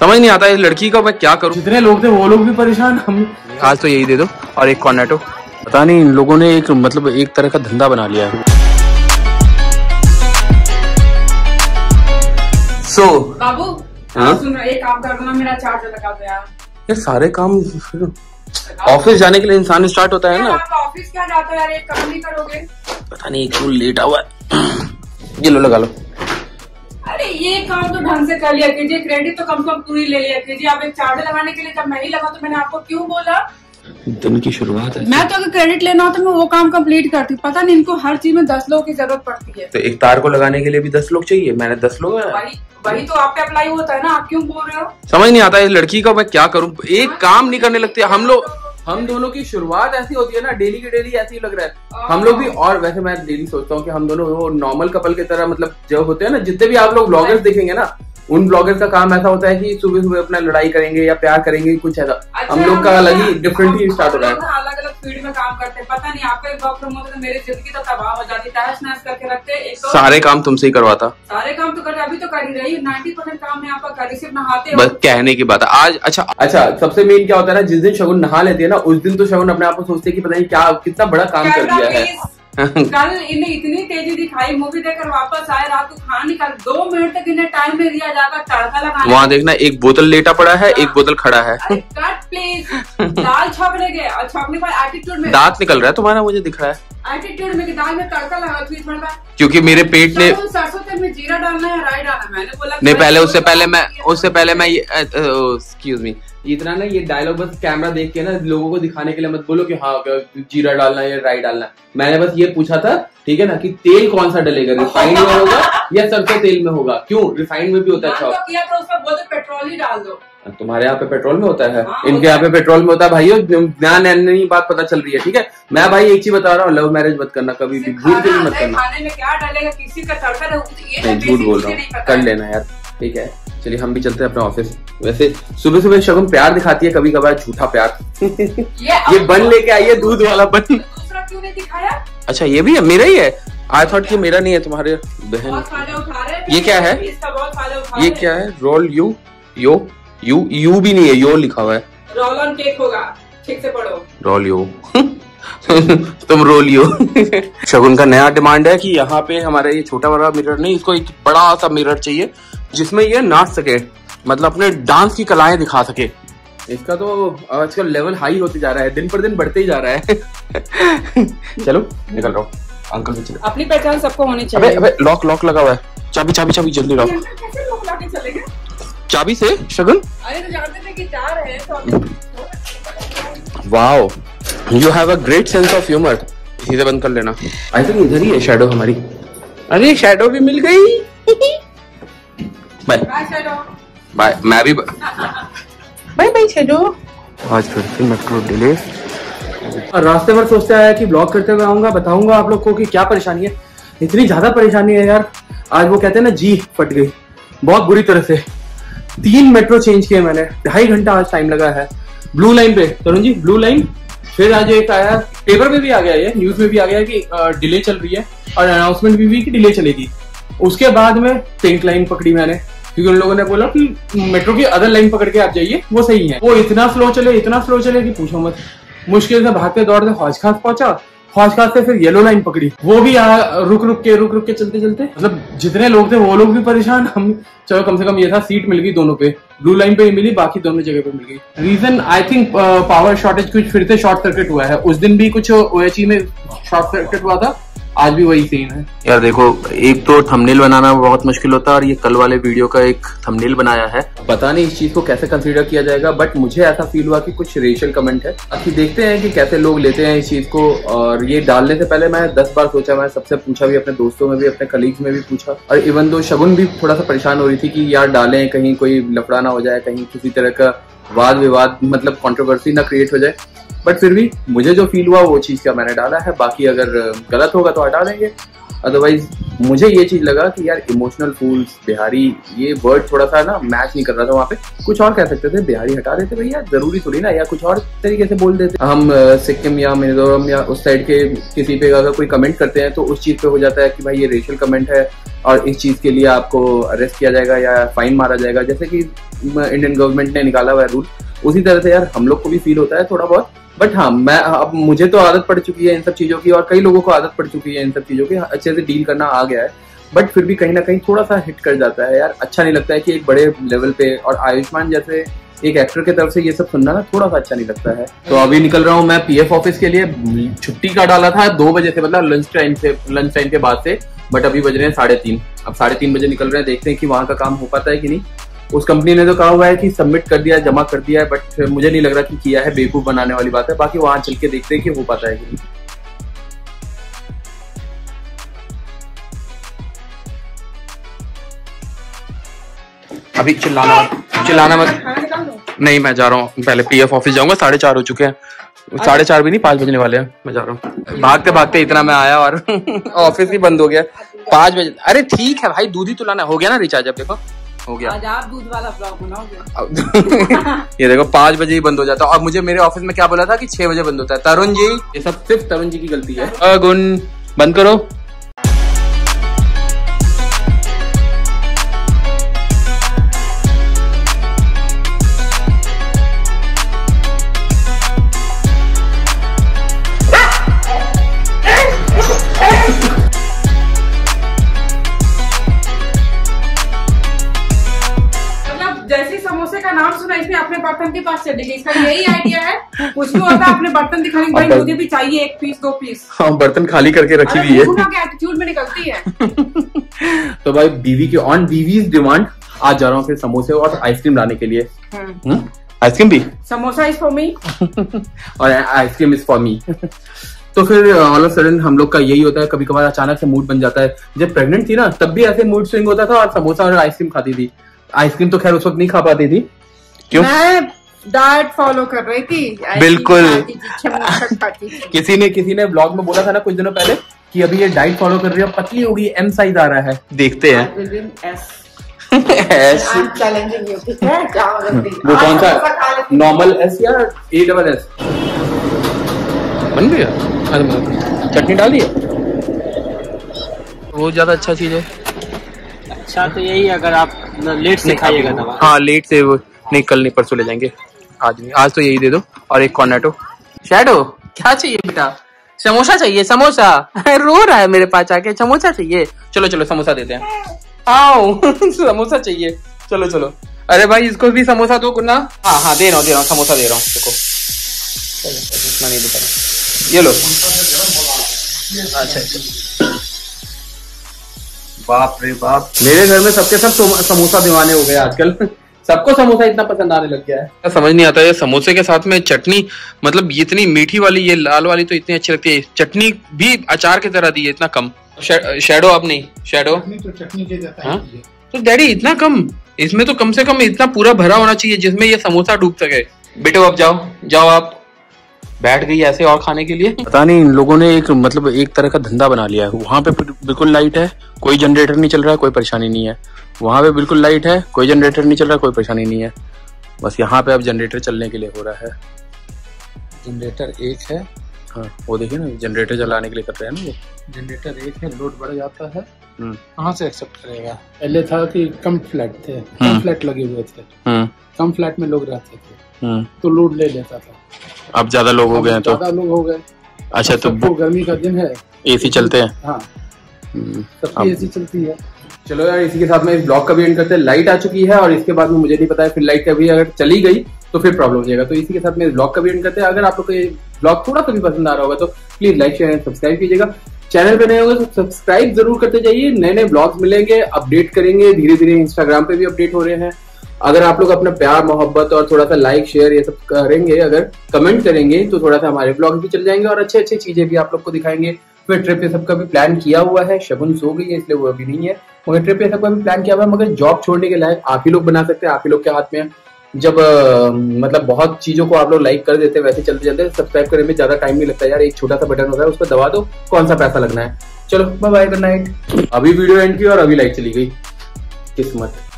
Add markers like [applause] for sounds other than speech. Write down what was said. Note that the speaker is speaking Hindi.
समझ नहीं आता इस लड़की का मैं क्या करूँ? जितने लोग थे वो लोग भी परेशान हम। आज तो यही दे दो और एक कॉर्नेटो पता नहीं इन लोगों ने एक मतलब एक तरह का धंधा बना लिया है। सो so, बाबू हाँ? सुन रहा एक काम कर दो मेरा चार्ज लगा दो यार। ये सारे काम ऑफ़िस जाने के लिए इंसान स्टार्ट होता है ना। ऑफ़िस क्या जाते हो यार? एक काम नहीं करोगे? पता नहीं क्यों लेट हुआ है। [clears throat] ये लो लगा लो। अरे ये काम तो ढंग से कर लिया कीजिए क्रेडिट तो कम से कम पूरी ले लिया कीजिए। आप एक चार्जर लगाने के लिए जब मैं ही लगा तो मैंने आपको क्यों बोला? दिन की शुरुआत है। मैं तो अगर क्रेडिट लेना हो तो मैं वो काम कंप्लीट करती। हूँ पता नहीं इनको हर चीज़ में दस लोगों की ज़रूरत पड़ती है। तो एक तार को लगाने के लिए भी दस लोग चाहिए? मैंने दस लोग वही वही तो आप पे अप्लाई होता है ना आप क्यों बोल रहे हो? समझ नहीं आता इस लड़की का मैं क्या करूँ? एक काम नहीं करने लगती। हम लोग हम दोनों की शुरुआत ऐसी होती है ना डेली के डेली ऐसी ही लग रहा है। हम लोग भी और वैसे मैं डेली सोचता हूँ कि हम दोनों वो नॉर्मल कपल की तरह मतलब जो होते हैं ना जितने भी आप लोग ब्लॉगर्स देखेंगे ना उन ब्लॉगर्स का काम ऐसा होता है कि सुबह सुबह अपना लड़ाई करेंगे या प्यार करेंगे कुछ ऐसा। हम लोग का अलग ही डिफरेंट ही स्टार्ट हो रहा है। फ़ील्ड में काम करते हैं पता नहीं आपका एक वर्क फ्रॉम होता तो मेरी ज़िंदगी तो तबाह हो जाती तहस नहस करके रखते एक तो सारे काम तुमसे ही करवाता। सारे काम तो कर अभी तो कर ही रही नाइन्टी परसेंट काम मैं आपका कर रही सिर्फ़ नहाते बस कहने की बात है। आज अच्छा अच्छा सबसे मेन क्या होता है ना जिस दिन शगुन नहा लेती है ना उस दिन तो शगुन अपने आप को सोचते है कि पता नहीं क्या कितना बड़ा काम कर दिया है। कल इन्हें इतनी तेज़ी दिखाई मूवी देखकर वापस आए रात को खाना निकाल दो मिनट तक इन्हें टाइम में दिया जाकर तड़का लगाने वहाँ देखना एक बोतल लेटा पड़ा है एक बोतल खड़ा है। कट प्लीज़ दाल छपने गए और छपने पर एटीट्यूड में दांत निकल रहा है तुम्हारा मुझे दिख रहा है। एटीट्यूड में दाल में तड़का लगा पड़ क्योंकि मेरे पेट ने सरसों तेल में जीरा डालना है राई डालना है। मैंने बोला नहीं पहले उससे पहले मैं उससे पहले मैं ये एक्सक्यूज मी इतना ना ये डायलॉग बस कैमरा देख के ना लोगों को दिखाने के लिए मत बोलो कि हाँ जीरा डालना है या राई डालना है। मैंने बस ये पूछा था ठीक है ना कि तेल कौन सा डलेगा? रिफाइंड में होगा या सरसों तेल में होगा? क्यों? रिफाइंड में भी होता है अच्छा किया उसमें बोलते पेट्रोल ही डाल दो। तुम्हारे यहाँ पे पेट्रोल में होता है। हाँ, इनके यहाँ पे पेट्रोल में होता है। भाई नहीं बात पता चल रही है ठीक है? मैं भाई एक चीज़ बता रहा हूँ लव मैरिज मत करना कभी भी के भी मत करना। खाने में क्या डालेगा किसी का तड़का नहीं झूठ बोल रहा हूँ। कर लेना यार ठीक है? चलिए हम भी चलते हैं अपने ऑफ़िस वैसे सुबह सुबह शगुन प्यार दिखाती है कभी कभार झूठा प्यार। [laughs] ये ये बन लेके आई है दूध वाला बन। दूसरा क्यों नहीं दिखाया? अच्छा ये भी है मेरा ही है। आई थॉट कि मेरा नहीं है तुम्हारे बहन। ये क्या है? ये क्या है? रोल यू यो यू यू भी नहीं है यो लिखा हुआ है। रोल ऑन केक होगा। ठीक से पढ़ो। रोल यो [laughs] तुम रोल यो [laughs] शगुन का नया डिमांड है कि यहाँ पे हमारा ये छोटा बड़ा मिरर नहीं इसको एक बड़ा सा मिरर चाहिए जिसमें ये नाच सके। मतलब अपने डांस की कलाएँ दिखा सके। इसका तो आजकल लेवल हाई होते जा रहा है दिन पर दिन बढ़ते ही जा रहा है। [laughs] चलो निकल रहा हूँ। अंकल से चलो अपनी पहचान सबको होनी चाहिए। अबे लॉक लॉक लगा हुआ है। चाबी चाबी चाबी जल्दी लॉक कैसे लोग लाके चले गए चाबी से? शगुन? अरे तो जानते थे कि जा रहे हैं तो wow you have a great sense of humour इसी से बंद कर लेना। आई थिंक इधर ही है शेडो हमारी। अरे शेडो भी मिल गई। बाय बाय चलो बाय मैं भी बाय बाय शेडो आज फिर से मेट्रो डिले। और रास्ते भर सोचते है कि ब्लॉग करते हुए आऊँगा बताऊँगा आप लोग को कि क्या परेशानी है। इतनी ज़्यादा परेशानी है यार। आज वो कहते हैं ना जी फट गई। बहुत बुरी तरह से। तीन मेट्रो चेंज किए मैंने। ढाई घंटा आज टाइम लगा है। ब्लू लाइन पे। तरुण जी ब्लू लाइन फिर आज एक आया। पेपर में भी आ गया ये। न्यूज़ में भी आ गया कि डिले चल रही है। और अनाउंसमेंट भी हुई कि डिले चलेगी। उसके बाद में पिंक लाइन पकड़ी मैंने। क्योंकि उन लोगों ने बोला कि मेट्रो की अदर लाइन पकड़ के आप जाइए वो सही है। वो इतना स्लो चले इतना स्लो चले कि पूछो मत। मुश्किल से भागते दौड़ते हौज खास पहुँचा। हौज खास से फिर येलो लाइन पकड़ी। वो भी आ, रुक रुक के रुक रुक के चलते चलते। मतलब जितने लोग थे वो लोग भी परेशान। हम चलो कम से कम ये था सीट मिल गई दोनों पे। ब्लू लाइन पे ही मिली बाकी दोनों जगह पे मिल गई। Reason I think power shortage कुछ फिर से शॉर्ट सर्किट हुआ है। उस दिन भी कुछ ओएचई में शॉर्ट सर्किट हुआ था। आज भी वही सीन है। यार देखो एक तो थंबनेल बनाना बहुत मुश्किल होता है और ये कल वाले वीडियो का एक थंबनेल बनाया है। पता नहीं इस चीज़ को कैसे कंसीडर किया जाएगा बट मुझे ऐसा फील हुआ कि कुछ रेशियल कमेंट है। बाकी देखते हैं कि कैसे लोग लेते हैं इस चीज़ को और ये डालने से पहले मैं दस बार सोचा मैं सबसे पूछा भी अपने दोस्तों में भी अपने कलीग्स में भी पूछा। और इवन दो शगुन भी थोड़ा सा परेशान हो रही थी कि यार डालें कहीं कोई लफड़ा ना हो जाए कहीं किसी तरह का वाद विवाद मतलब कंट्रोवर्सी ना क्रिएट हो जाए। बट फिर भी मुझे जो फील हुआ वो चीज़ का मैंने डाला है। बाकी अगर गलत होगा तो हटा देंगे। अदरवाइज़ मुझे ये चीज़ लगा कि यार इमोशनल फूल्स बिहारी, ये वर्ड थोड़ा सा ना मैच नहीं कर रहा था वहाँ पे। कुछ और कह सकते थे, बिहारी हटा देते भैया, ज़रूरी थोड़ी ना, या कुछ और तरीके से बोल देते। हम सिक्किम या मिजोरम या उस साइड के किसी पे अगर कोई कमेंट करते हैं तो उस चीज़ पे हो जाता है कि भाई ये रेशियल कमेंट है। और इस चीज़ के लिए आपको अरेस्ट किया जाएगा या फाइन मारा जाएगा। जैसे कि इंडियन गवर्नमेंट ने निकाला हुआ है रूल उसी तरह से यार, हम लोग को भी फील होता है थोड़ा बहुत। बट हाँ मैं, अब मुझे तो आदत पड़ चुकी है इन सब चीज़ों की और कई लोगों को आदत पड़ चुकी है इन सब चीज़ों की। अच्छे से डील करना आ गया है। बट फिर भी कहीं ना कहीं थोड़ा सा हिट कर जाता है यार। अच्छा नहीं लगता है कि एक बड़े लेवल पे और आयुष्मान जैसे एक एक्टर की तरफ़ से ये सब सुनना ना थोड़ा सा अच्छा नहीं लगता है। तो अभी निकल रहा हूँ मैं पीएफ ऑफ़िस के लिए। छुट्टी का डाला था दो बजे से मतलब लंच टाइम से लंच टाइम के बाद से। बट अभी बज रहे हैं साढ़े तीन। अब साढ़े तीन बजे निकल रहे हैं देखते हैं कि वहाँ का काम हो पाता है कि नहीं। उस कंपनी ने तो कहा हुआ है कि सबमिट कर दिया है जमा कर दिया है बट मुझे नहीं लग रहा कि किया है बेवकूफ़ बनाने वाली बात है। बाकी वहाँ चल के देखते हैं कि हो पाता है कि नहीं। अभी चिल्लाना चिल्लाना मत नहीं मैं जा रहा हूँ। पहले पीएफ ऑफ़िस जाऊँगा साढ़े चार हो चुके हैं। साढ़े चार भी नहीं पाँच बजने वाले हैं। मैं जा रहा हूँ। भागते भागते इतना मैं आया और [laughs] ऑफ़िस ही बंद हो गया। पाँच बजे अरे ठीक है भाई दूध ही तो लाना हो गया ना रिचार्ज अब देखो। हो गया। आज आप दूध वाला ब्लॉग बनाओगे? [laughs] ये देखो पाँच बजे ही बंद हो जाता है। और मुझे मेरे ऑफ़िस में क्या बोला था की छह बजे बंद होता है? तरुण जी। ये सब सिर्फ़ तरुण जी की गलती है। अगुन बंद करो। बर्तन के पास चले गई इसका यही आइडिया है। कुछ भी होता है अपने बर्तन दिखाने भाई मुझे भी चाहिए एक पीस दो पीस हाँ बर्तन खाली करके रखी हुई है। एटीट्यूड में निकलती है। [laughs] तो भाई बीवी के ऑन बीवीज डिमांड आज जा रहा हूँ फिर समोसे और आइसक्रीम लाने के लिए। हम्म? आइसक्रीम भी? समोसा इज़ फॉर मी और आइसक्रीम इज़ फॉर मी तो फिर ऑल ऑफ़ सडन हम लोग का यही होता है कभी कभार अचानक से मूड बन जाता है। जब प्रेग्नेंट थी ना तब भी ऐसे मूड स्विंग होता था और समोसा और आइसक्रीम खाती थी। आइसक्रीम तो खैर उस वक्त नहीं खा पाती थी। क्यों? मैं डाइट फॉलो कर रही थी। बिल्कुल। किसी ने किसी ने ब्लॉग में बोला था ना कुछ दिनों पहले कि अभी ये डाइट फॉलो कर रही है पतली होगी एम साइज़ आ रहा है। देखते हैं. एस I'm challenging ठीक है? वो कौन सा? नॉर्मल एस या ए डबल एस बन गया। चटनी डाल दी। वो ज़्यादा अच्छा चीज़ है। अच्छा तो यही अगर आप लेट से खाइएगा दवा। हाँ लेट से वो नहीं कल नहीं परसों ले जाएँगे। आज नहीं आज तो यही दे दो और एक कॉर्नेटो शैडो क्या चाहिए बेटा? समोसा चाहिए समोसा। रो रहा है मेरे पास आके समोसा चाहिए। चलो चलो समोसा देते हैं। आओ [laughs] समोसा चाहिए। चलो चलो। अरे भाई इसको भी समोसा दो ना हाँ हाँ दे रहा हूँ दे रहा हूँ समोसा दे रहा हूँ देखो। इतना नहीं बता ये लो। अच्छा अच्छा बाप रे बाप। मेरे घर में सबके सब समोसा दीवाने हो गए आजकल। सबको समोसा इतना पसंद आने लग गया है। समझ नहीं आता ये समोसे के साथ में चटनी मतलब ये इतनी मीठी वाली ये लाल वाली तो इतनी अच्छी लगती है। चटनी भी अचार की तरह दी है इतना कम। शैडो अब नहीं शैडो। तो चटनी के हाँ? तो डैडी इतना कम। इसमें तो कम से कम इतना पूरा भरा होना चाहिए जिसमें ये समोसा डूब सके। बेटो अब जाओ जाओ आप। बैठ गई ऐसे और खाने के लिए। पता नहीं इन लोगों ने एक मतलब एक तरह का धंधा बना लिया है। वहाँ पे बिल्कुल लाइट है कोई जनरेटर नहीं चल रहा है कोई परेशानी नहीं है। वहाँ पे बिल्कुल लाइट है कोई जनरेटर नहीं चल रहा कोई परेशानी नहीं है। बस यहाँ पे अब जनरेटर चलने के लिए हो रहा है। जनरेटर एक है। हाँ वो देखिए ना जनरेटर चलाने के लिए कर रहे हैं ना वो। जनरेटर एक है लोड बढ़ जाता है। हम्म। कहाँ से एक्सेप्ट करेगा? पहले था कि कम फ्लैट थे हम्म। कम फ्लैट लगे हुए थे। हम्म। कम फ्लैट में लोग रहते थे। हम्म। तो लोड ले लेता था। अब ज़्यादा लोग हो गए हैं तो ज़्यादा लोग हो गए। अच्छा तो गर्मी का दिन है। एसी चलते हैं। हाँ। हम्म, सबकी एसी चलती है। चलो यार, इसी के साथ में इस ब्लॉग का भी एंड करते हैं। लाइट आ चुकी है और इसके बाद में मुझे नहीं पता है, फिर लाइट कभी अगर चली गई तो फिर प्रॉब्लम हो। जाएगा तो इसी के साथ में इस ब्लॉग का भी एंड करते हैं। अगर आप लोग को ये ब्लॉग थोड़ा सा भी पसंद आ रहा होगा तो please like share and subscribe कीजिएगा। चैनल पे नए होंगे तो सब्सक्राइब ज़रूर करते जाइए। नए नए ब्लॉग्स मिलेंगे अपडेट करेंगे धीरे धीरे इंस्टाग्राम पे भी अपडेट हो रहे हैं। अगर आप लोग अपना प्यार, मोहब्बत और थोड़ा सा लाइक शेयर ये सब करेंगे, अगर कमेंट करेंगे तो थोड़ा सा हमारे ब्लॉग भी चल जाएँगे और अच्छे अच्छे चीज़ें भी आप लोग को दिखाएँगे। फिर ट्रिप ये सब का भी प्लान किया हुआ है शगुन सो गई है इसलिए वो अभी नहीं है। मगर ट्रिप ये सब का भी प्लान किया हुआ है मगर जॉब छोड़ने के लायक आप ही लोग बना सकते हैं आप ही लोग के हाथ में जब अ, मतलब बहुत चीज़ों को आप लोग लाइक कर देते हैं वैसे चलते चलते सब्सक्राइब करने में ज़्यादा टाइम नहीं लगता यार एक छोटा सा बटन होता है उस पर दबा दो कौन सा पैसा लगना है। चलो बाय बाय गुड नाइट अभी वीडियो एंड की और अभी लाइट चली गई। किस्मत।